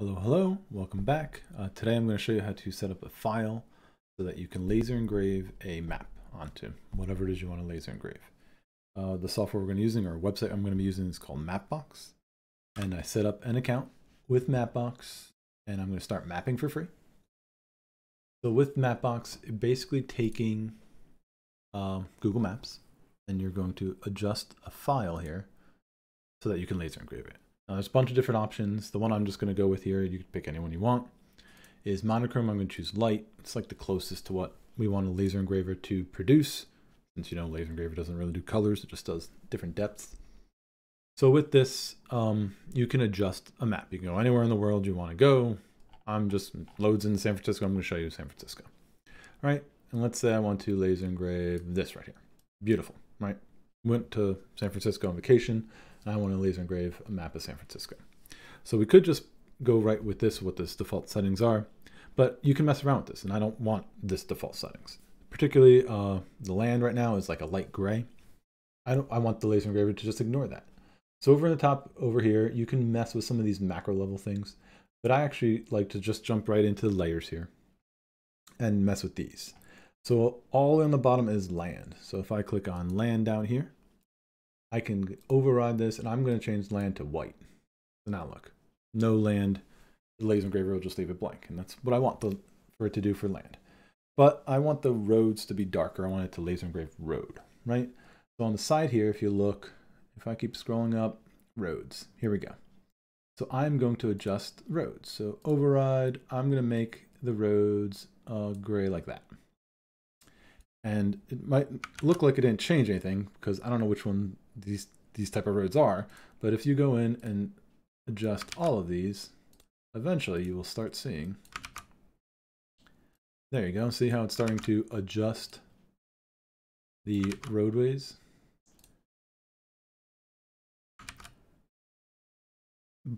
Hello, hello, welcome back. Uh, today I'm going to show you how to set up a file so that you can laser engrave a map onto whatever it is you want to laser engrave. Uh, the software we're going to be using, or website I'm going to be using is called Mapbox. And I set up an account with Mapbox and I'm going to start mapping for free. So with Mapbox, basically taking uh, Google Maps and you're going to adjust a file here so that you can laser engrave it. Now, there's a bunch of different options. The one I'm just going to go with here, you can pick any one you want, is monochrome. I'm going to choose light. It's like the closest to what we want a laser engraver to produce. Since you know laser engraver doesn't really do colors, it just does different depths. So with this, um, you can adjust a map. You can go anywhere in the world you want to go. I'm just loads in San Francisco. I'm going to show you San Francisco. All right. And let's say I want to laser engrave this right here. Beautiful, right? Went to San Francisco on vacation and I want to laser engrave a map of San Francisco. So we could just go right with this, what this default settings are, but you can mess around with this, and I don't want this default settings. Particularly, uh, the land right now is like a light gray. I don't. I want the laser engraver to just ignore that. So over in the top over here, you can mess with some of these macro level things, but I actually like to just jump right into the layers here and mess with these. So all in the bottom is land. So if I click on land down here, I can override this and I'm going to change land to white. So now look, no land, the laser engraver will just leave it blank. And that's what I want the, for it to do for land. But I want the roads to be darker. I want it to laser engrave road, right? So on the side here, if you look, if I keep scrolling up, roads, here we go. So I'm going to adjust roads. So override, I'm going to make the roads uh, gray like that. And it might look like it didn't change anything because I don't know which one these these type of roads are. But if you go in and adjust all of these, eventually you will start seeing. There you go. See how it's starting to adjust the roadways.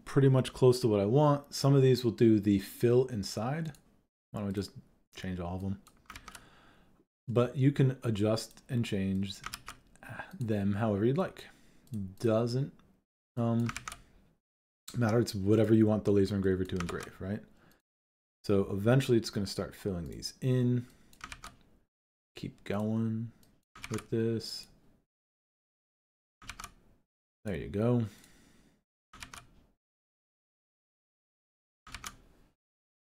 Pretty much close to what I want. Some of these will do the fill inside. Why don't I just change all of them? But you can adjust and change them however you'd like. Doesn't um, matter. It's whatever you want the laser engraver to engrave, right? So eventually it's going to start filling these in. Keep going with this. There you go.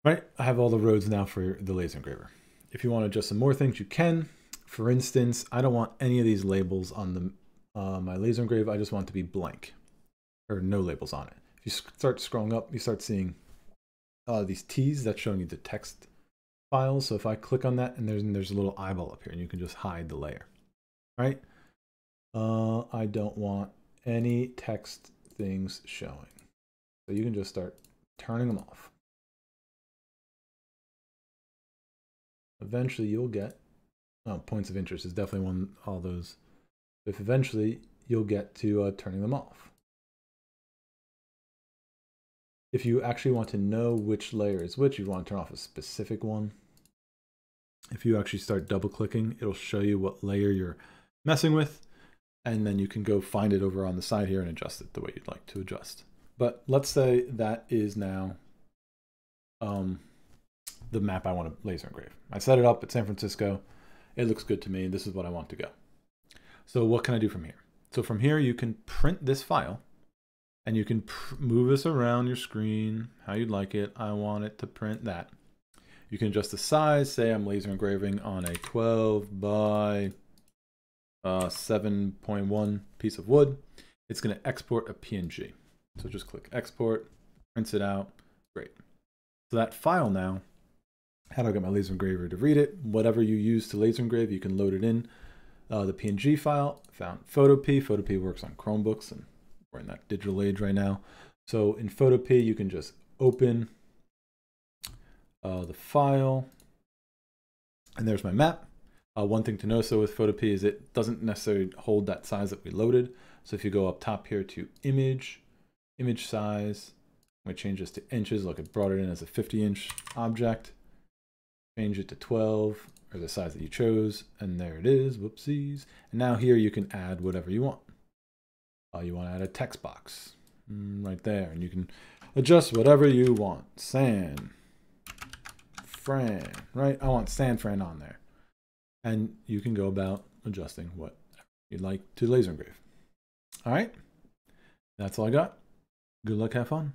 Right, I have all the roads now for the laser engraver. If you want to adjust some more things, you can. For instance, I don't want any of these labels on the uh, my laser engrave. I just want to be blank or no labels on it. If you start scrolling up, you start seeing uh, these T's that's showing you the text files. So if I click on that and there's, and there's a little eyeball up here and you can just hide the layer, right? Uh, I don't want any text things showing. So you can just start turning them off. Eventually you'll get oh, points of interest is definitely one all those. If eventually you'll get to uh, turning them off. If you actually want to know which layer is which, you want to turn off a specific one. If you actually start double clicking, it'll show you what layer you're messing with. And then you can go find it over on the side here and adjust it the way you'd like to adjust. But let's say that is now um, the map I want to laser engrave. I set it up at San Francisco it looks good to me. This is what I want to go. So what can I do from here? So from here, you can print this file and you can move this around your screen how you'd like it. I want it to print that. You can adjust the size. Say I'm laser engraving on a 12 by uh, 7.1 piece of wood. It's going to export a PNG. So just click export, prints it out. Great. So that file now how do I get my laser engraver to read it? Whatever you use to laser engrave, you can load it in. Uh, the PNG file, found Photopea. Photopea works on Chromebooks, and we're in that digital age right now. So in Photopea, you can just open uh, the file, and there's my map. Uh, one thing to know so with Photopea is it doesn't necessarily hold that size that we loaded. So if you go up top here to image, image size, to change this to inches. Look, it brought it in as a 50 inch object change it to 12 or the size that you chose. And there it is, whoopsies. And now here you can add whatever you want. Uh, you want to add a text box mm, right there. And you can adjust whatever you want. San Fran, right? I want San Fran on there. And you can go about adjusting what you'd like to laser engrave. All right. That's all I got. Good luck. Have fun.